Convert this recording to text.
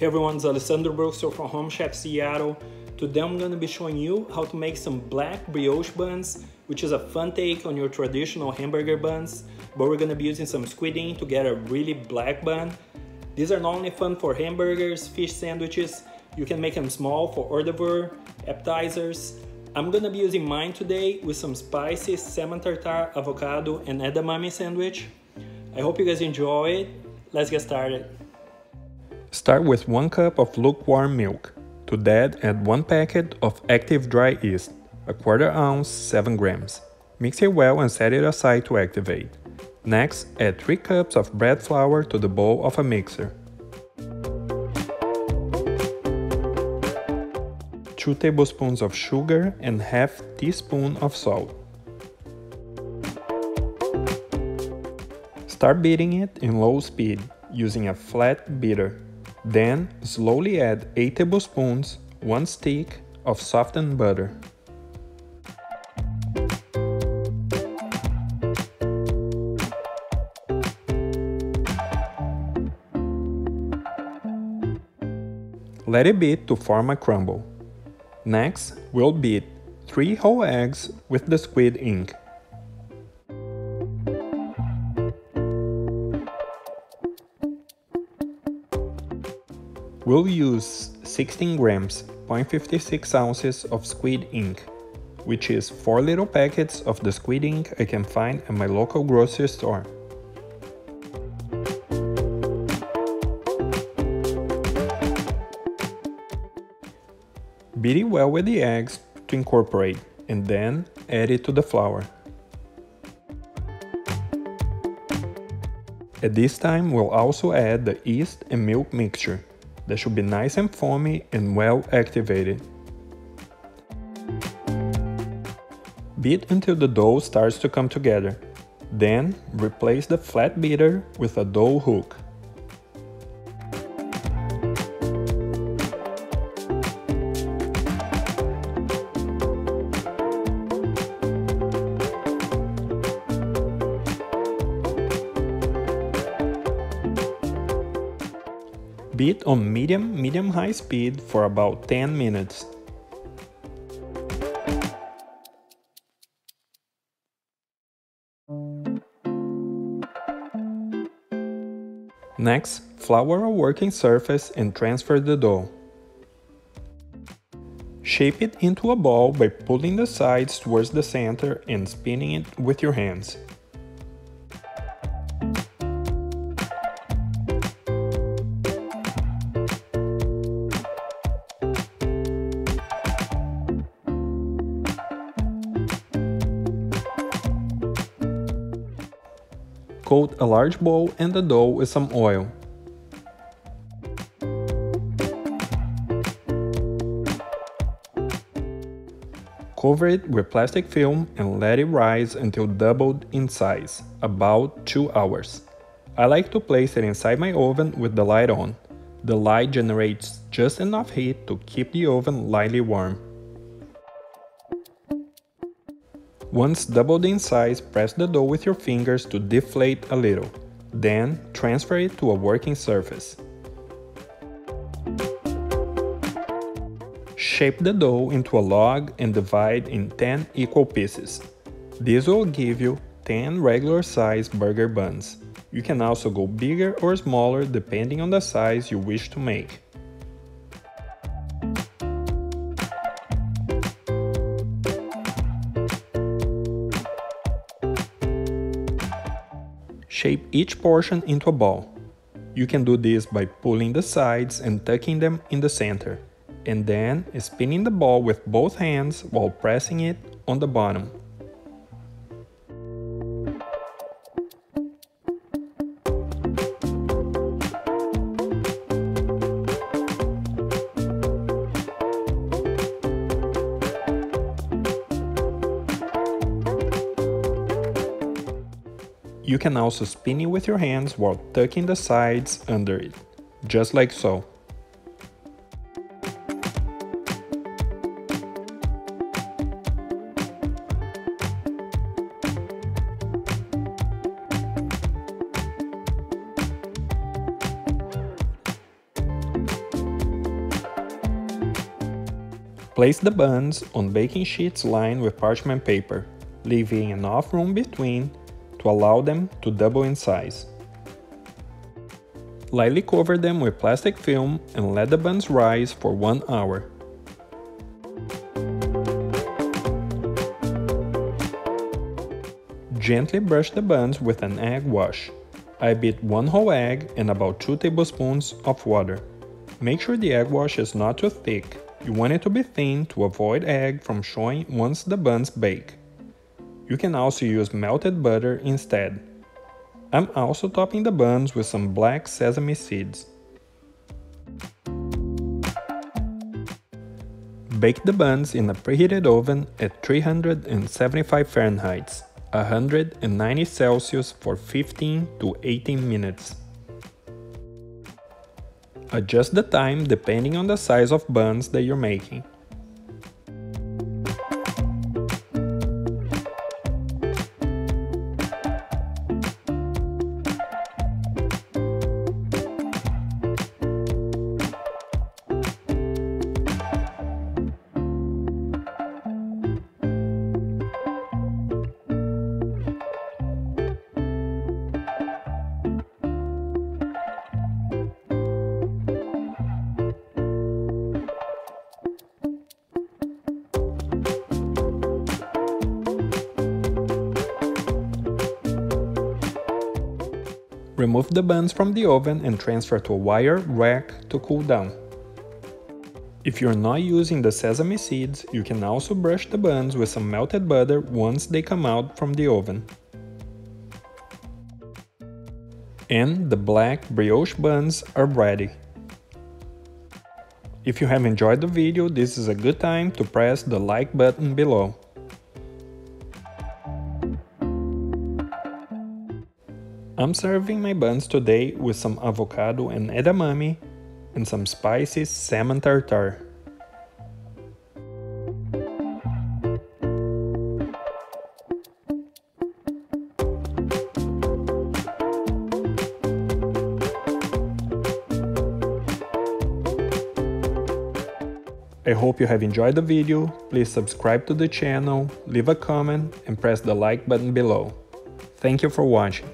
Hey everyone, it's Alessandro Brookster from Home Chef Seattle. Today I'm going to be showing you how to make some black brioche buns, which is a fun take on your traditional hamburger buns, but we're going to be using some squid ink to get a really black bun. These are not only fun for hamburgers, fish sandwiches, you can make them small for hors d'oeuvre, appetizers. I'm gonna be using mine today with some spicy salmon tartare, avocado, and edamame sandwich. I hope you guys enjoy it. Let's get started. Start with 1 cup of lukewarm milk. To that, add 1 packet of active dry yeast, a quarter ounce, 7 grams. Mix it well and set it aside to activate. Next, add 3 cups of bread flour to the bowl of a mixer. 2 tablespoons of sugar and half teaspoon of salt. Start beating it in low speed using a flat beater. Then slowly add 8 tablespoons, 1 stick of softened butter. Let it beat to form a crumble. Next, we'll beat 3 whole eggs with the squid ink. We'll use 16 grams, 0.56 ounces of squid ink, which is 4 little packets of the squid ink I can find at my local grocery store. Beat it well with the eggs to incorporate and then add it to the flour. At this time we'll also add the yeast and milk mixture. That should be nice and foamy and well activated. Beat until the dough starts to come together. Then replace the flat beater with a dough hook. Beat on medium medium high speed for about 10 minutes. Next, flour a working surface and transfer the dough. Shape it into a ball by pulling the sides towards the center and spinning it with your hands. Coat a large bowl and the dough with some oil. Cover it with plastic film and let it rise until doubled in size, about 2 hours. I like to place it inside my oven with the light on. The light generates just enough heat to keep the oven lightly warm. Once doubled in size, press the dough with your fingers to deflate a little. Then, transfer it to a working surface. Shape the dough into a log and divide in 10 equal pieces. This will give you 10 regular size burger buns. You can also go bigger or smaller depending on the size you wish to make. Shape each portion into a ball. You can do this by pulling the sides and tucking them in the center, and then spinning the ball with both hands while pressing it on the bottom. You can also spin it with your hands while tucking the sides under it, just like so. Place the buns on baking sheets lined with parchment paper, leaving enough room between to allow them to double in size. Lightly cover them with plastic film and let the buns rise for 1 hour. Gently brush the buns with an egg wash. I beat one whole egg and about 2 tablespoons of water. Make sure the egg wash is not too thick. You want it to be thin to avoid egg from showing once the buns bake. You can also use melted butter instead. I'm also topping the buns with some black sesame seeds. Bake the buns in a preheated oven at 375 Fahrenheit. 190 Celsius for 15 to 18 minutes. Adjust the time depending on the size of buns that you're making. Remove the buns from the oven and transfer to a wire rack to cool down. If you're not using the sesame seeds, you can also brush the buns with some melted butter once they come out from the oven. And the black brioche buns are ready. If you have enjoyed the video, this is a good time to press the like button below. I'm serving my buns today with some avocado and edamame and some spicy salmon tartare. I hope you have enjoyed the video, please subscribe to the channel, leave a comment and press the like button below. Thank you for watching.